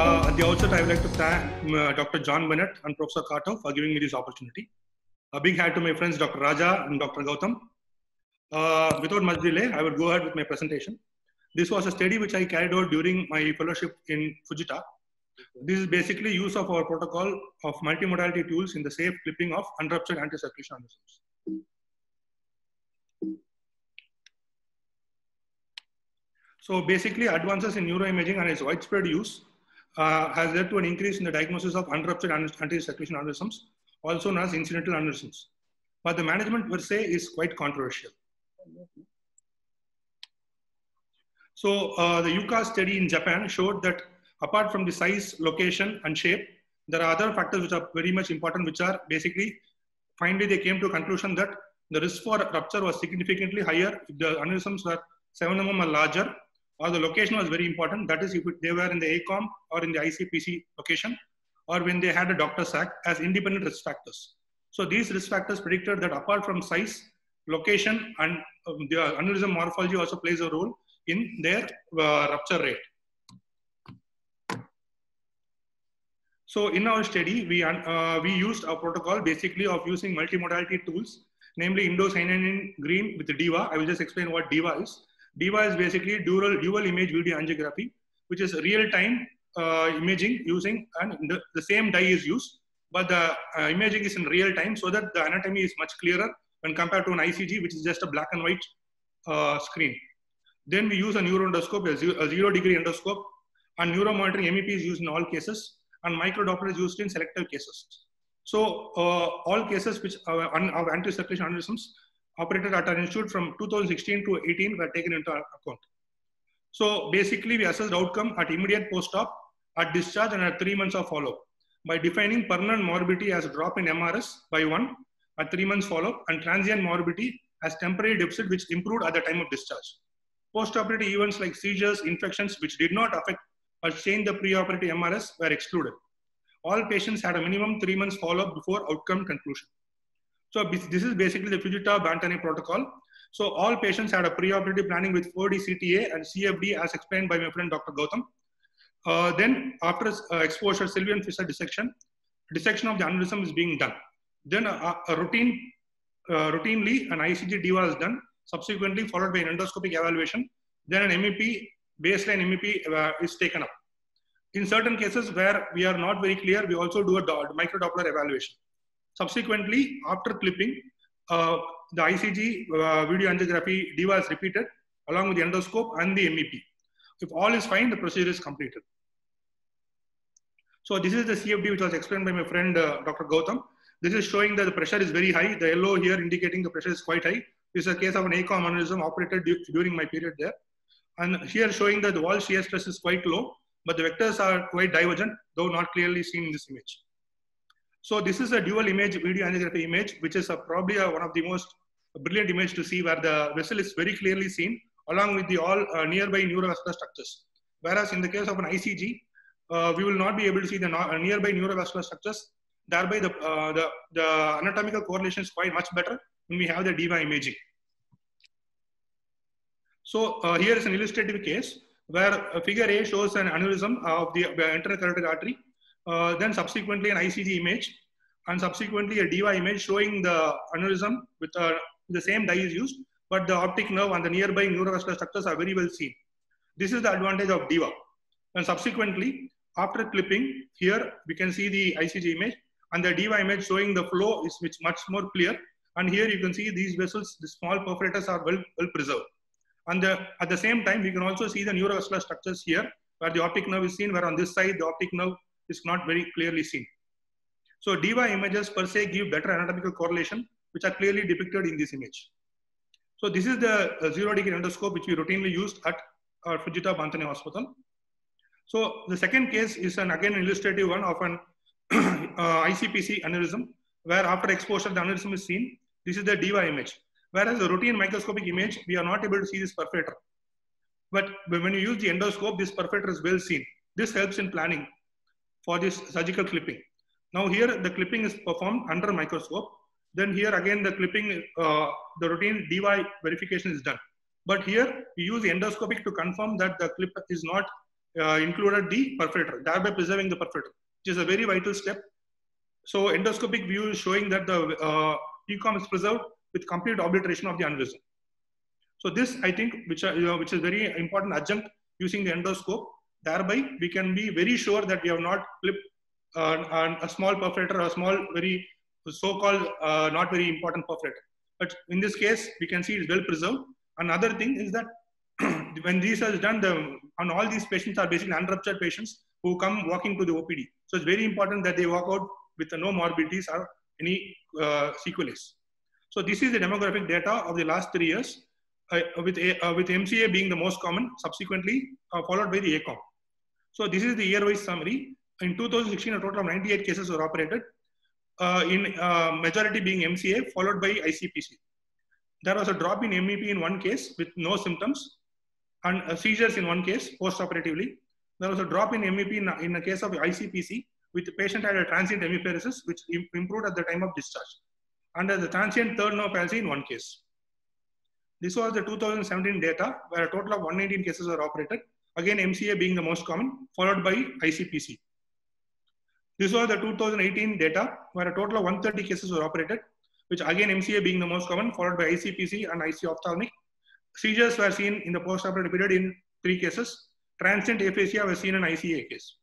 Uh, at the outset, I would like to thank uh, Dr. John Bennett and Professor Carter for giving me this opportunity. A big hi to my friends Dr. Raja and Dr. Gautam. Uh, without much delay, I will go ahead with my presentation. This was a study which I carried out during my fellowship in Fujita. This is basically use of our protocol of multimodality tools in the safe clipping of unruptured anti-circulation aneurysms. So basically, advances in neuroimaging and its widespread use uh, has led to an increase in the diagnosis of unruptured anti-circulation aneurysms, also known as incidental aneurysms. But the management per se is quite controversial. So uh, the UCAS study in Japan showed that apart from the size, location, and shape, there are other factors which are very much important, which are basically, finally they came to a conclusion that the risk for rupture was significantly higher if the aneurysms were 7 mm or larger, or the location was very important. That is, if they were in the ACOM or in the ICPC location, or when they had a daughter sac as independent risk factors. So these risk factors predicted that apart from size, location, and um, the aneurysm morphology also plays a role in their uh, rupture rate. So in our study, we, uh, we used a protocol basically of using multimodality tools, namely indocyanine green with DIVA. I will just explain what DIVA is. DIVA is basically dual, dual image video angiography, which is real-time uh, imaging using, and the, the, same dye is used, but the uh, imaging is in real time so that the anatomy is much clearer when compared to an ICG, which is just a black and white uh, screen. Then we use a neuroendoscope, a zero, a zero degree endoscope, and neuromonitoring MEP is used in all cases, and micro Doppler is used in selective cases. So uh, all cases which uh, of anti-circulation aneurysms operated at our institute from 2016 to 18 were taken into account. So basically, we assessed outcome at immediate post-op, at discharge, and at three months of follow-up by defining permanent morbidity as a drop in MRS by one at three months follow-up and transient morbidity as temporary deficit which improved at the time of discharge. Post-operative events like seizures, infections which did not affect or change the pre-operative MRS were excluded. All patients had a minimum three months follow-up before outcome conclusion. So this is basically the Fujita Bantane protocol. So all patients had a preoperative planning with 4D CTA and CFD as explained by my friend Dr. Gautam. Uh, then after uh, exposure, Sylvian fissure dissection, dissection of the aneurysm is being done. Then a, a routine, uh, routinely an ICG DIVA is done, subsequently followed by an endoscopic evaluation. Then an MEP, baseline MEP uh, is taken up. In certain cases where we are not very clear, we also do a microdoppler evaluation. Subsequently, after clipping, uh, the ICG uh, video angiography DIVA is repeated along with the endoscope and the MEP. If all is fine, the procedure is completed. So this is the CFD which was explained by my friend uh, Dr. Gautam. This is showing that the pressure is very high. The yellow here indicating the pressure is quite high. This is a case of an ACOM aneurysm operated during my period there. And here showing that the wall shear stress is quite low, but the vectors are quite divergent, though not clearly seen in this image. So this is a dual image video angiography image, which is a, probably a, one of the most brilliant image to see where the vessel is very clearly seen along with the all uh, nearby neurovascular structures. Whereas in the case of an ICG, uh, we will not be able to see the no nearby neurovascular structures. Thereby, the, uh, the, the anatomical correlation is quite much better when we have the DIVA imaging. So uh, here is an illustrative case where figure A shows an aneurysm of the internal carotid artery, uh, then subsequently an ICG image, and subsequently a DIVA image showing the aneurysm with uh, the same dye is used, but the optic nerve and the nearby neurovascular structures are very well seen. This is the advantage of DIVA. And subsequently, after clipping, here we can see the ICG image and the DIVA image showing the flow is much, much more clear. And here you can see these vessels, the small perforators are well, well preserved. And the, at the same time, we can also see the neurovascular structures here, where the optic nerve is seen, where on this side, the optic nerve is not very clearly seen. So DIVA images per se give better anatomical correlation, which are clearly depicted in this image. So this is the uh, zero degree endoscope, which we routinely used at our Fujita Bantane Hospital. So the second case is an again illustrative one of an uh, ICPC aneurysm, where after exposure, the aneurysm is seen. This is the DIVA image. Whereas the routine microscopic image, we are not able to see this perforator. But when you use the endoscope, this perforator is well seen. This helps in planning for this surgical clipping. Now here the clipping is performed under microscope. Then here again the clipping, uh, the routine DIVA verification is done. But here we use endoscopic to confirm that the clip is not uh, included the perforator, thereby preserving the perforator, which is a very vital step. So endoscopic view is showing that the uh, PCOM is preserved with complete obliteration of the aneurysm. So this, I think, which, are, you know, which is very important adjunct using the endoscope, thereby we can be very sure that we have not clipped uh, a small perforator or a small, very so-called uh, not very important perforator. But in this case, we can see it's well preserved. Another thing is that when this is done, the, on all these patients are basically unruptured patients who come walking to the OPD. So it's very important that they walk out with no morbidities or any uh, sequelae. So this is the demographic data of the last three years, uh, with, a, uh, with MCA being the most common, subsequently uh, followed by the ACOM. So this is the year-wise summary. In 2016, a total of 98 cases were operated, uh, in uh, majority being MCA, followed by ICPC. There was a drop in MEP in one case with no symptoms, and uh, seizures in one case post-operatively. There was a drop in MEP in, in a case of ICPC, with the patient had a transient hemiparesis, which improved at the time of discharge. And the transient third nerve palsy in one case. This was the 2017 data, where a total of 119 cases were operated. Again, MCA being the most common, followed by ICPC. This was the 2018 data, where a total of 130 cases were operated, which again MCA being the most common, followed by ICPC and IC ophthalmic. Seizures were seen in the post-operative period in three cases. Transient aphasia was seen in ICA case.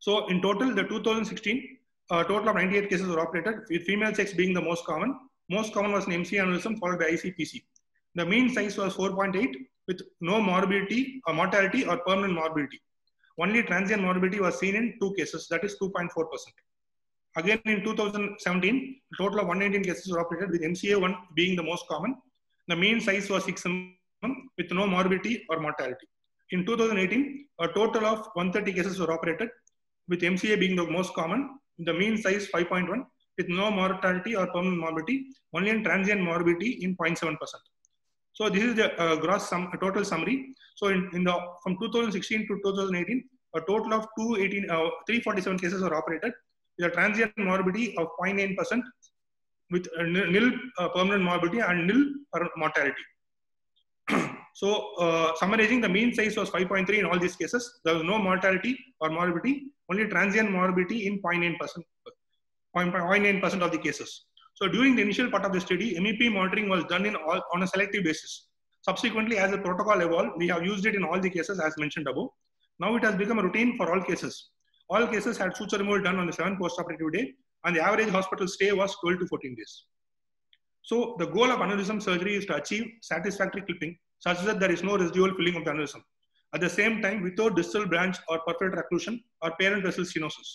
So in total, the 2016, a total of 98 cases were operated, with female sex being the most common. Most common was an MC aneurysm followed by ICPC. The mean size was 4.8 with no morbidity or mortality or permanent morbidity. Only transient morbidity was seen in two cases, that is 2.4%. Again, in 2017, a total of 119 cases were operated with MCA1 being the most common. The mean size was 6 mm with no morbidity or mortality. In 2018, a total of 130 cases were operated with MCA being the most common. The mean size 5.1 with no mortality or permanent morbidity, only in transient morbidity in 0.7%. So this is the uh, gross sum, total summary. So in, in, the from 2016 to 2018, a total of 218, uh, 347 cases were operated with a transient morbidity of 0.9% with nil uh, permanent morbidity and nil mortality. so uh, summarizing, the mean size was 5.3 in all these cases. There was no mortality or morbidity, only transient morbidity in 0.9%, 0.9% of the cases. So during the initial part of the study, MEP monitoring was done in all, on a selective basis. Subsequently, as the protocol evolved, we have used it in all the cases as mentioned above. Now it has become a routine for all cases. All cases had suture removal done on the 7th postoperative day, and the average hospital stay was 12 to 14 days. So the goal of aneurysm surgery is to achieve satisfactory clipping such that there is no residual filling of the aneurysm. At the same time, without distal branch or perforator occlusion or parent vessel stenosis.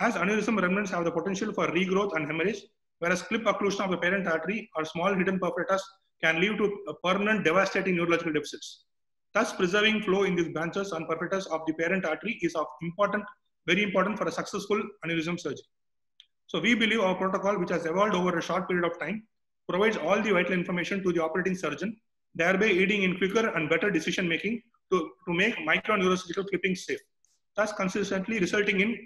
As aneurysm remnants have the potential for regrowth and hemorrhage, whereas clip occlusion of the parent artery or small hidden perforators can lead to permanent devastating neurological deficits. Thus, preserving flow in these branches and perforators of the parent artery is of important, very important for a successful aneurysm surgery. So we believe our protocol, which has evolved over a short period of time, provides all the vital information to the operating surgeon, thereby aiding in quicker and better decision making to, to make microneurosurgical clipping safe, thus consistently resulting in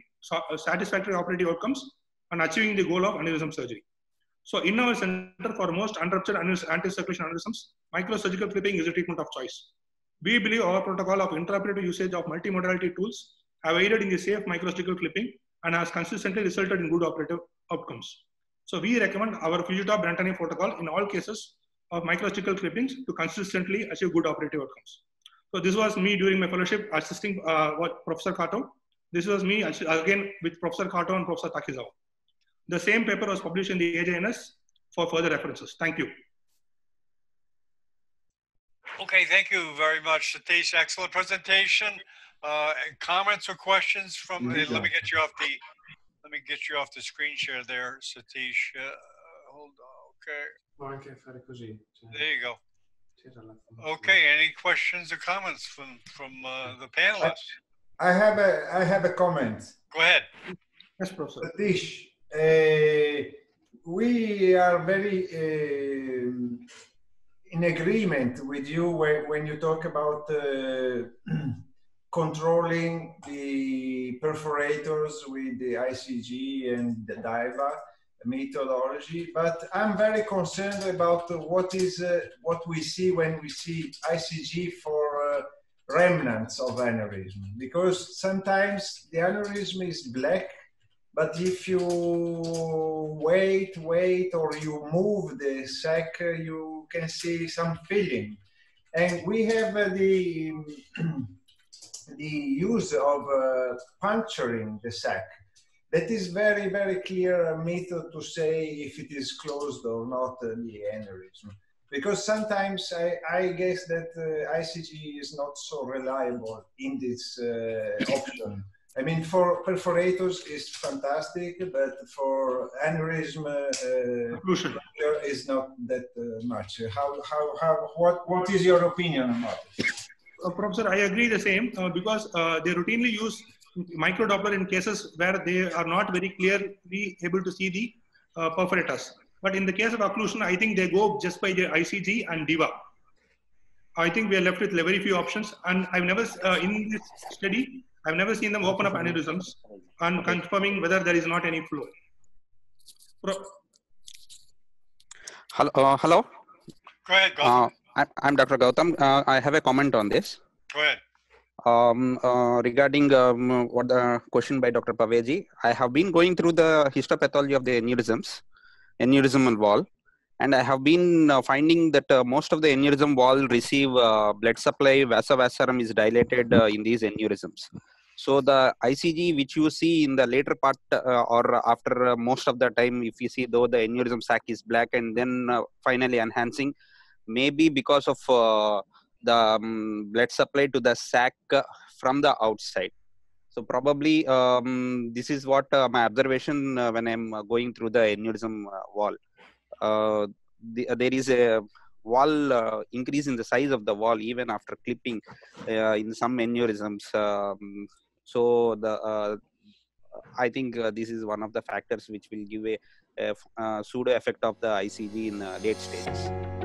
satisfactory operative outcomes and achieving the goal of aneurysm surgery. So in our center for most unruptured anti-circulation aneurysms, microsurgical clipping is a treatment of choice. We believe our protocol of intraoperative usage of multimodality tools have aided in the safe microsurgical clipping and has consistently resulted in good operative outcomes. So we recommend our Fujita Bantane protocol in all cases of microsurgical clippings to consistently achieve good operative outcomes. So this was me during my fellowship assisting uh, Professor Kato. This was me again with Professor Kato and Professor Takizawa. The same paper was published in the AJNS for further references. Thank you. Okay, thank you very much, Satish. Excellent presentation. Uh, comments or questions from? Uh, let me get you off the. Let me get you off the screen share there, Satish. Uh, hold on. Okay. There you go. Okay. Any questions or comments from from uh, the panelists? I have a I have a comment. Go ahead. Yes, Professor. Satish, we are very uh, in agreement with you when, when you talk about uh, controlling the perforators with the ICG and the DIVA methodology, but I'm very concerned about what is uh, what we see when we see ICG for uh, remnants of aneurysm because sometimes the aneurysm is black but if you wait, wait, or you move the sac, you can see some filling. And we have uh, the, the use of uh, puncturing the sac. That is very, very clear method to say if it is closed or not, uh, the aneurysm. Because sometimes I, I guess that uh, ICG is not so reliable in this uh, option. I mean, for perforators is fantastic, but for aneurysm uh, is not that uh, much. How, how, how, what, what is your opinion about it? Uh, Professor, I agree the same uh, because uh, they routinely use micro Doppler in cases where they are not very clearly able to see the uh, perforators. But in the case of occlusion, I think they go just by the ICG and DIVA. I think we are left with very few options. And I've never, in this study, I've never seen them open up aneurysms and confirming whether there is not any flow. Pro hello, uh, hello. Go ahead, Gautam. Uh, I'm Dr. Gautam. Uh, I have a comment on this. Go ahead. Um, uh, regarding um, what the question by Dr. Paveji, I have been going through the histopathology of the aneurysms, aneurysmal wall, and I have been uh, finding that uh, most of the aneurysm wall receive blood supply, vasa vasorum is dilated in these aneurysms. So the ICG which you see in the later part uh, or after uh, most of the time, if you see though the aneurysm sac is black and then uh, finally enhancing, maybe because of the um, blood supply to the sac from the outside. So probably um, this is what uh, my observation uh, when I'm uh, going through the aneurysm wall. The, there is a wall increase in the size of the wall even after clipping in some aneurysms. Um, so the uh, I think uh, this is one of the factors which will give a, a uh, pseudo effect of the ICG in late stages.